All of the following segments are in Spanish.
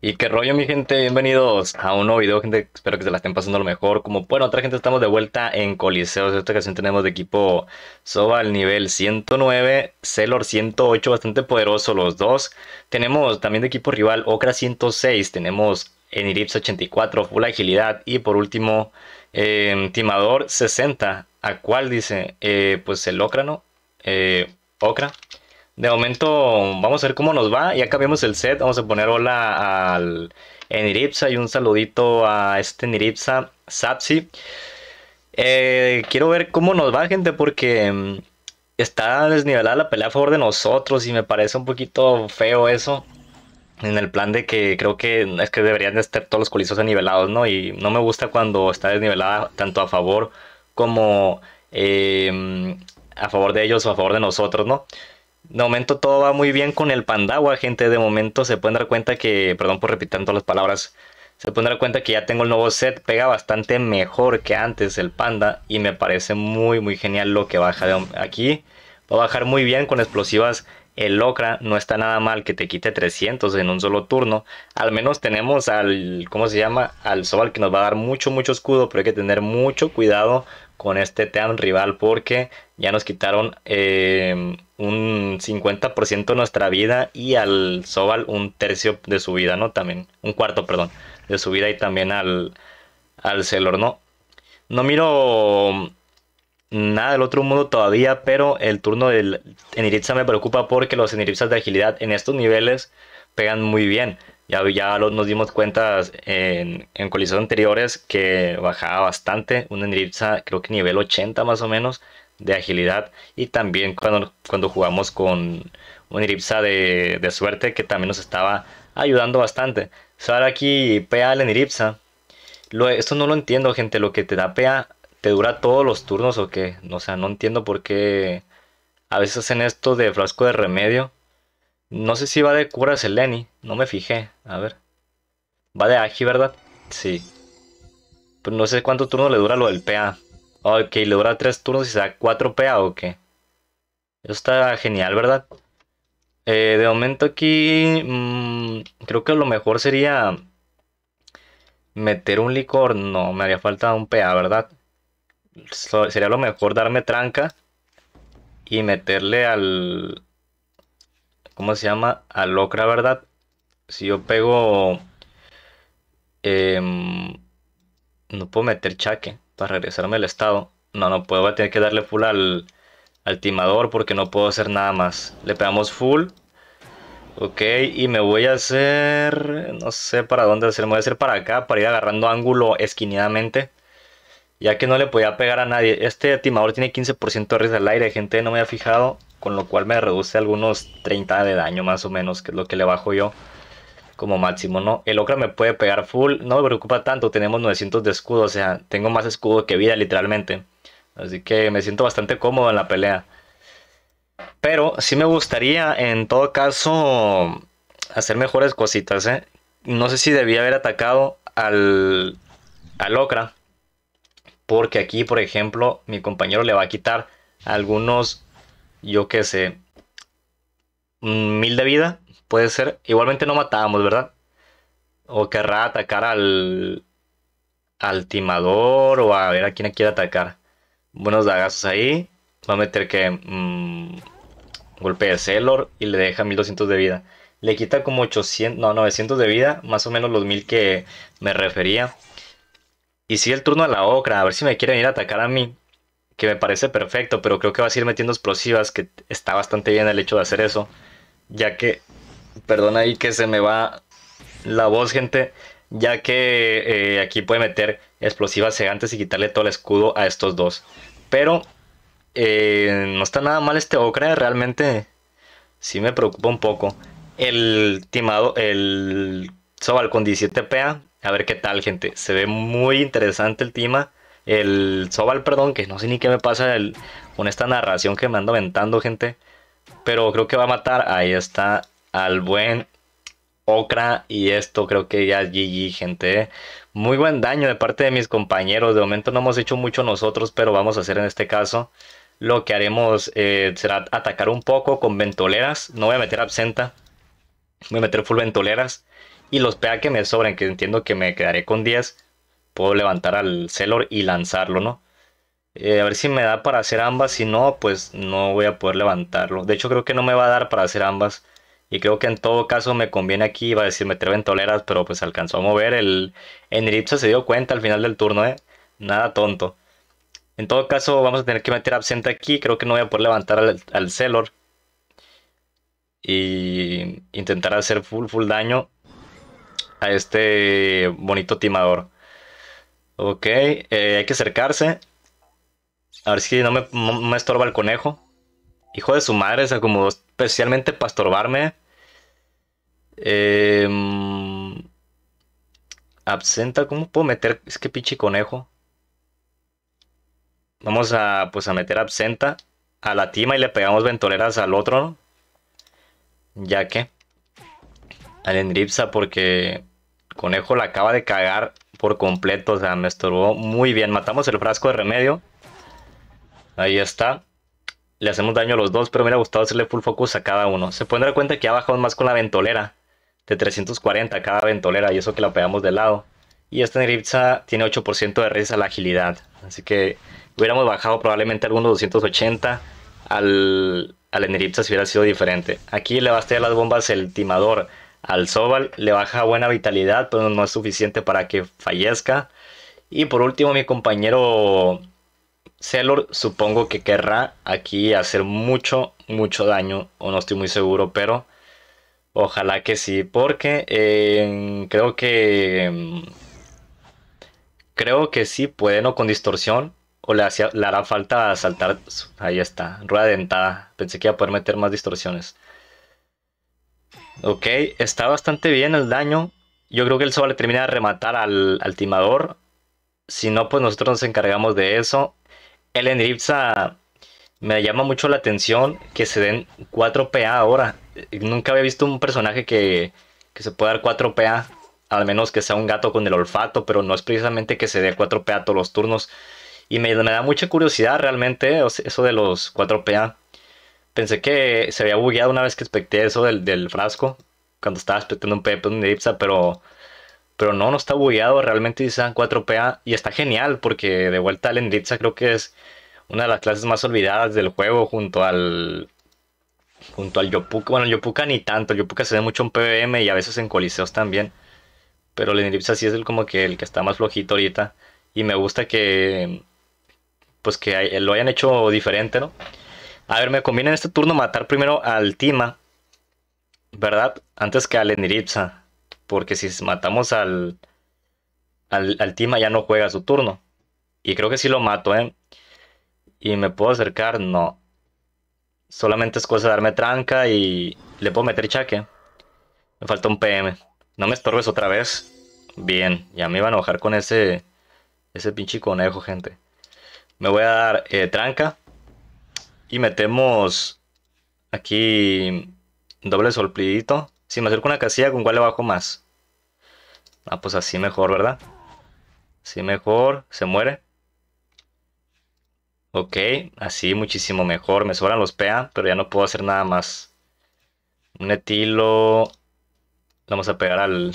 Y qué rollo, mi gente, bienvenidos a un nuevo video, gente. Espero que se la estén pasando lo mejor. Como bueno, otra gente estamos de vuelta en Coliseos. Esta ocasión tenemos de equipo Soba al nivel 109, Celor 108, bastante poderoso los dos. Tenemos también de equipo rival Okra 106, tenemos Enirips 84, full agilidad. Y por último, eh, Timador 60. ¿A cuál dice? Pues el Okra, ¿no? Eh, Okra. De momento, vamos a ver cómo nos va. Ya cambiamos el set. Vamos a poner hola al Eniripsa y un saludito a este Eniripsa Sapsi. Eh, quiero ver cómo nos va, gente, porque mm, está desnivelada la pelea a favor de nosotros y me parece un poquito feo eso. En el plan de que creo que es que deberían de estar todos los colisos nivelados, ¿no? Y no me gusta cuando está desnivelada tanto a favor como eh, a favor de ellos o a favor de nosotros, ¿no? De momento todo va muy bien con el Pandagua, gente. De momento se pueden dar cuenta que, perdón por repetir todas las palabras, se pueden dar cuenta que ya tengo el nuevo set. Pega bastante mejor que antes el Panda y me parece muy, muy genial lo que baja aquí. Va a bajar muy bien con explosivas. El Locra no está nada mal que te quite 300 en un solo turno. Al menos tenemos al, ¿cómo se llama? Al Sobal que nos va a dar mucho, mucho escudo, pero hay que tener mucho cuidado con este Team rival porque ya nos quitaron eh, un 50% de nuestra vida y al Sobal un tercio de su vida, ¿no? También, un cuarto, perdón, de su vida y también al, al Celor, ¿no? No miro nada del otro mundo todavía, pero el turno del Eniritza me preocupa porque los Eniritzas de agilidad en estos niveles pegan muy bien. Ya, ya nos dimos cuenta en, en colisiones anteriores que bajaba bastante. Un Enripsa, creo que nivel 80 más o menos de agilidad. Y también cuando, cuando jugamos con un Enripsa de, de, suerte que también nos estaba ayudando bastante. Ahora aquí PA al Enripsa. Lo, esto no lo entiendo, gente. Lo que te da PA te dura todos los turnos o qué. O sea, no entiendo por qué a veces hacen esto de frasco de remedio no sé si va de cura Seleni. No me fijé. A ver. Va de Agi, ¿verdad? Sí. Pero no sé cuánto turno le dura lo del PA. Ok, le dura 3 turnos y se da 4 PA o qué. Eso está genial, ¿verdad? Eh, de momento aquí... Mmm, creo que lo mejor sería... Meter un licor. No, me haría falta un PA, ¿verdad? sería lo mejor darme tranca. Y meterle al... ¿Cómo se llama? A Locra, ¿verdad? Si yo pego... Em, no puedo meter chaque para regresarme al estado. No, no puedo. Voy a tener que darle full al, al timador porque no puedo hacer nada más. Le pegamos full. Ok, y me voy a hacer... No sé para dónde hacer. Me voy a hacer para acá para ir agarrando ángulo esquinadamente. Ya que no le podía pegar a nadie. Este timador tiene 15% de riesgo al aire, gente. No me había fijado con lo cual me reduce algunos 30 de daño más o menos, que es lo que le bajo yo como máximo, ¿no? El Okra me puede pegar full, no me preocupa tanto, tenemos 900 de escudo, o sea, tengo más escudo que vida literalmente. Así que me siento bastante cómodo en la pelea. Pero sí me gustaría, en todo caso, hacer mejores cositas, ¿eh? No sé si debía haber atacado al, al Okra. Porque aquí, por ejemplo, mi compañero le va a quitar algunos yo qué sé, mil de vida, puede ser. Igualmente no matábamos, ¿verdad? O querrá atacar al, al timador o a ver a quién quiere atacar. Buenos dagazos ahí. Va a meter que mm, golpe de Celor y le deja 1200 de vida. Le quita como 800, no, 900 de vida, más o menos los 1000 que me refería. Y sigue el turno a la Ocra, a ver si me quiere venir a atacar a mí que me parece perfecto, pero creo que vas a ir metiendo explosivas, que está bastante bien el hecho de hacer eso, ya que, perdón ahí que se me va la voz, gente, ya que eh, aquí puede meter explosivas cegantes y quitarle todo el escudo a estos dos. Pero eh, no está nada mal este Okra, realmente sí me preocupa un poco. El timado, el Sobal con 17 PA, a ver qué tal, gente. Se ve muy interesante el tima el Sobal, perdón, que no sé ni qué me pasa con esta narración que me ando aventando, gente. Pero creo que va a matar. Ahí está al buen Okra. Y esto creo que ya GG, gente. Muy buen daño de parte de mis compañeros. De momento no hemos hecho mucho nosotros, pero vamos a hacer en este caso. Lo que haremos eh, será atacar un poco con ventoleras. No voy a meter absenta. Voy a meter full ventoleras. Y los PA que me sobren, que entiendo que me quedaré con 10, puedo levantar al Celor y lanzarlo, ¿no? Eh, a ver si me da para hacer ambas. Si no, pues no voy a poder levantarlo. De hecho, creo que no me va a dar para hacer ambas. Y creo que en todo caso me conviene aquí, iba a decir meter ventoleras, pero pues alcanzó a mover. El Enripsa se dio cuenta al final del turno, ¿eh? Nada tonto. En todo caso, vamos a tener que meter absente aquí. Creo que no voy a poder levantar al, al Celor. Y intentar hacer full, full daño a este bonito timador. Ok, eh, hay que acercarse. A ver si no me, estorba el conejo. Hijo de su madre, se acomodó especialmente para estorbarme. Em, absenta, ¿cómo puedo meter? Es que pinche conejo. Vamos a, pues, a meter absenta a la tima y le pegamos ventoleras al otro. Ya que al Enripsa porque conejo la acaba de cagar por completo, o sea, me estorbó muy bien. Matamos el frasco de remedio. Ahí está. Le hacemos daño a los dos, pero me hubiera gustado hacerle full focus a cada uno. Se pueden dar cuenta que ha bajado más con la ventolera. De 340 cada ventolera y eso que la pegamos de lado. Y esta Neripsa tiene 8% de res a la agilidad. Así que hubiéramos bajado probablemente algunos 280 al, al si hubiera sido diferente. Aquí le va a las bombas el timador al Sobal. Le baja buena vitalidad, pero no es suficiente para que fallezca. Y por último mi compañero Celor supongo que querrá aquí hacer mucho, mucho daño, o no estoy muy seguro, pero ojalá que sí, porque eh, creo que creo que sí puede, ¿no? Con distorsión, o le, le hará falta saltar, ahí está, rueda dentada, pensé que iba a poder meter más distorsiones. Ok, está bastante bien el daño, yo creo que el Soba le termina de rematar al, al timador, si no, pues nosotros nos encargamos de eso el Enripsa me llama mucho la atención que se den 4 PA ahora. Nunca había visto un personaje que, se pueda dar 4 PA, al menos que sea un gato con el olfato, pero no es precisamente que se dé 4 PA todos los turnos. Y me, da mucha curiosidad realmente eso de los 4 PA. Pensé que se había bugueado una vez que expecté eso del, frasco, cuando estaba expectando un PA un Enripsa, pero pero no, no está bugueado, realmente dice 4PA y está genial porque de vuelta al Endritza creo que es una de las clases más olvidadas del juego junto al junto al Yopuka. Bueno, el Yopuka ni tanto, el Yopuka se ve mucho en PvM y a veces en Coliseos también. Pero el Endritza sí es el como que el que está más flojito ahorita y me gusta que pues que lo hayan hecho diferente, ¿no? A ver, me conviene en este turno matar primero al Tima, ¿verdad? Antes que al Enripsa. Porque si matamos al, al, Tima ya no juega su turno. Y creo que si lo mato, ¿eh? Y me puedo acercar, no. Solamente es cosa de darme tranca y le puedo meter chaque. Me falta un PM. No me estorbes otra vez. Bien, ya me iba a enojar con ese, ese pinche conejo, gente. Me voy a dar eh, tranca. Y metemos aquí doble solplidito. Si me acerco una casilla, ¿con cuál le bajo más? Ah, pues así mejor, ¿verdad? Así mejor, se muere. Ok, así muchísimo mejor. Me sobran los PA, pero ya no puedo hacer nada más. Un etilo. Vamos a pegar al.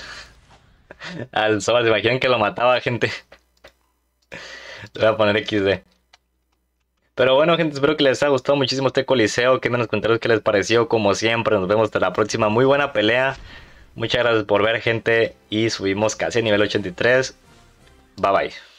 al Sobas. ¿Se imaginan que lo mataba, gente? Le voy a poner XD. Pero bueno, gente, espero que les haya gustado muchísimo este coliseo. Que en los comentarios qué les pareció. Como siempre, nos vemos hasta la próxima. Muy buena pelea. Muchas gracias por ver, gente. Y subimos casi a nivel 83. Bye bye.